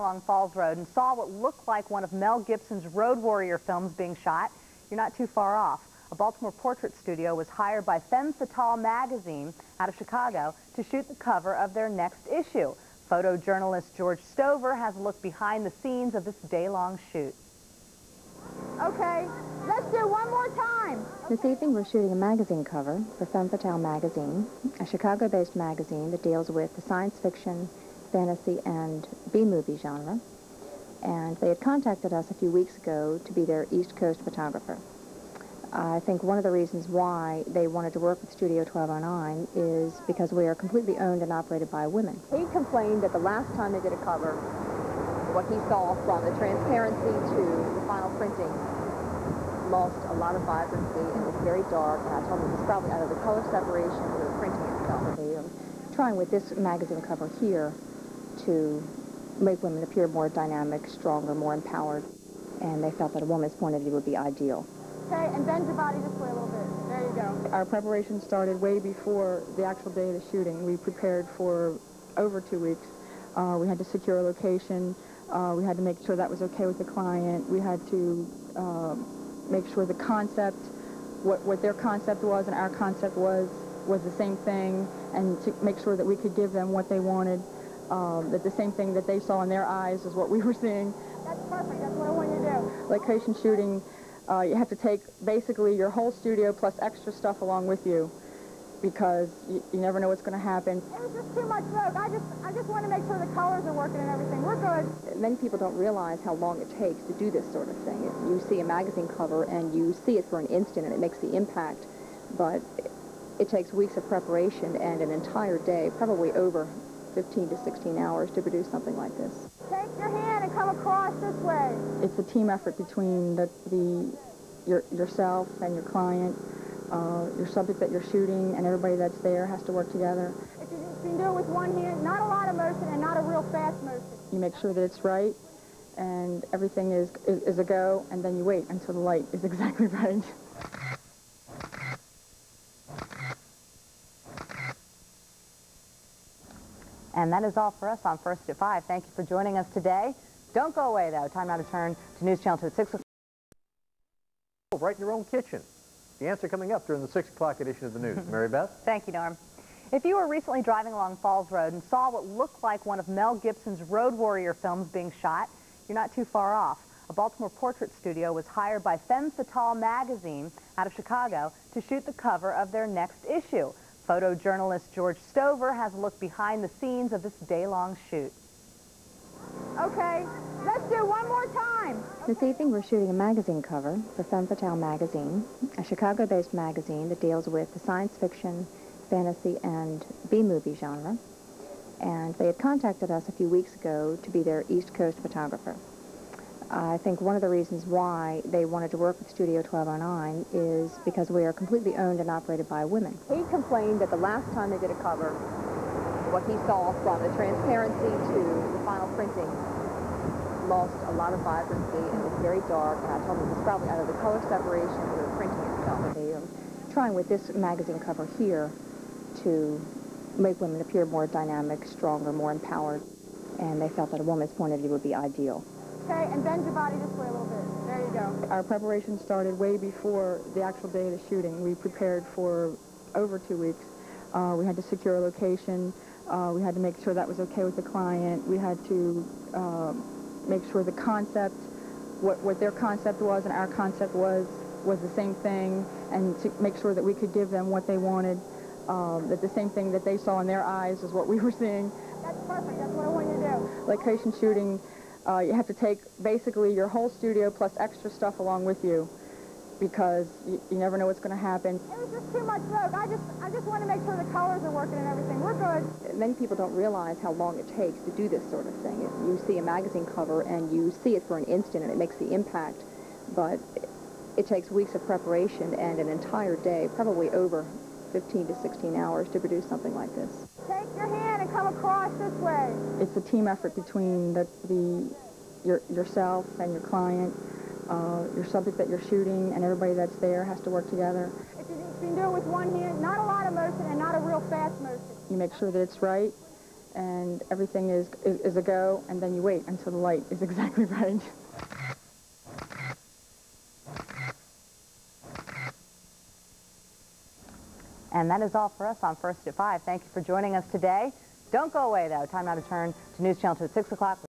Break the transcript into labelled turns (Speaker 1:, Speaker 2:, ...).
Speaker 1: along Falls Road and saw what looked like one of Mel Gibson's Road Warrior films being shot, you're not too far off. A Baltimore portrait studio was hired by Femme Fatale magazine out of Chicago to shoot the cover of their next issue. Photojournalist George Stover has a look behind the scenes of this day-long shoot.
Speaker 2: Okay, let's do one more time.
Speaker 3: This evening we're shooting a magazine cover for Femme Fatale magazine, a Chicago-based magazine that deals with the science fiction, fantasy, and B-movie genre. And they had contacted us a few weeks ago to be their East Coast photographer. I think one of the reasons why they wanted to work with Studio 1209 is because we are completely owned and operated by women.
Speaker 4: He complained that the last time they did a cover, what he saw from the transparency to the final printing lost a lot of vibrancy and was very dark. And I told him it was probably out of the color separation or the printing itself.
Speaker 3: They are trying with this magazine cover here to make women appear more dynamic, stronger, more empowered. And they felt that a woman's point of view would be ideal.
Speaker 2: Okay, and bend your body this way a little bit. There you go.
Speaker 5: Our preparation started way before the actual day of the shooting. We prepared for over two weeks. Uh, we had to secure a location. Uh, we had to make sure that was okay with the client. We had to uh, make sure the concept, what, what their concept was and our concept was, was the same thing, and to make sure that we could give them what they wanted, um, that the same thing that they saw in their eyes is what we were seeing.
Speaker 2: That's perfect. That's what I want you to do.
Speaker 5: Location shooting, uh, you have to take basically your whole studio plus extra stuff along with you because you, you never know what's going to happen.
Speaker 2: It was just too much work. I just, I just want to make sure the colors are working and everything. We're good.
Speaker 4: Many people don't realize how long it takes to do this sort of thing. You see a magazine cover and you see it for an instant and it makes the impact, but it takes weeks of preparation and an entire day, probably over 15 to 16 hours to produce something like this.
Speaker 2: Take your hand and come across this way.
Speaker 5: It's a team effort between the, the your, yourself and your client, uh, your subject that you're shooting, and everybody that's there has to work together.
Speaker 2: If you, can do it with one hand, not a lot of motion and not a real fast motion.
Speaker 5: You make sure that it's right, and everything is, is, is a go, and then you wait until the light is exactly right.
Speaker 1: And that is all for us on First at 5. Thank you for joining us today. Don't go away, though. Time now to turn to News Channel 2 at 6 o'clock.
Speaker 6: Right in your own kitchen. The answer coming up during the 6 o'clock edition of the news. Mary Beth?
Speaker 1: Thank you, Norm. If you were recently driving along Falls Road and saw what looked like one of Mel Gibson's Road Warrior films being shot, you're not too far off. A Baltimore portrait studio was hired by Femme Fatale magazine out of Chicago to shoot the cover of their next issue. Photojournalist George Stover has a look behind the scenes of this day-long shoot.
Speaker 2: Okay, let's do one more time.
Speaker 3: This evening we're shooting a magazine cover for Femme Fatale magazine, a Chicago-based magazine that deals with the science fiction, fantasy, and B-movie genre. And they had contacted us a few weeks ago to be their East Coast photographer. I think one of the reasons why they wanted to work with Studio 1209 is because we are completely owned and operated by women.
Speaker 4: He complained that the last time they did a cover, what he saw from the transparency to the final printing lost a lot of vibrancy and was very dark. And I told him it was probably either the color separation or the printing itself.
Speaker 3: They are trying with this magazine cover here to make women appear more dynamic, stronger, more empowered. And they felt that a woman's point of view would be ideal.
Speaker 2: Okay, and bend your body this way a little bit. There you go.
Speaker 5: Our preparation started way before the actual day of the shooting. We prepared for over two weeks. Uh, we had to secure a location. Uh, we had to make sure that was okay with the client. We had to uh, make sure the concept, what, what their concept was and our concept was, was the same thing, and to make sure that we could give them what they wanted, um, that the same thing that they saw in their eyes is what we were seeing.
Speaker 2: That's perfect. That's what I want you to do.
Speaker 5: Location shooting, uh, you have to take basically your whole studio plus extra stuff along with you because you, you never know what's going to happen.
Speaker 2: It was just too much smoke. I just, I just want to make sure the colors are working and everything. We're good.
Speaker 4: Many people don't realize how long it takes to do this sort of thing. You see a magazine cover and you see it for an instant and it makes the impact, but it takes weeks of preparation and an entire day, probably over 15 to 16 hours to produce something like this.
Speaker 2: Take your hand to come across this way.
Speaker 5: It's a team effort between the, the your, yourself and your client, uh, your subject that you're shooting, and everybody that's there has to work together.
Speaker 2: If you, if you can do it with one hand, not a lot of motion and not a real fast motion.
Speaker 5: You make sure that it's right and everything is, is, is a go, and then you wait until the light is exactly right.
Speaker 1: And that is all for us on First at 5. Thank you for joining us today. Don't go away, though. Time now to turn to News Channel 2 at 6 o'clock.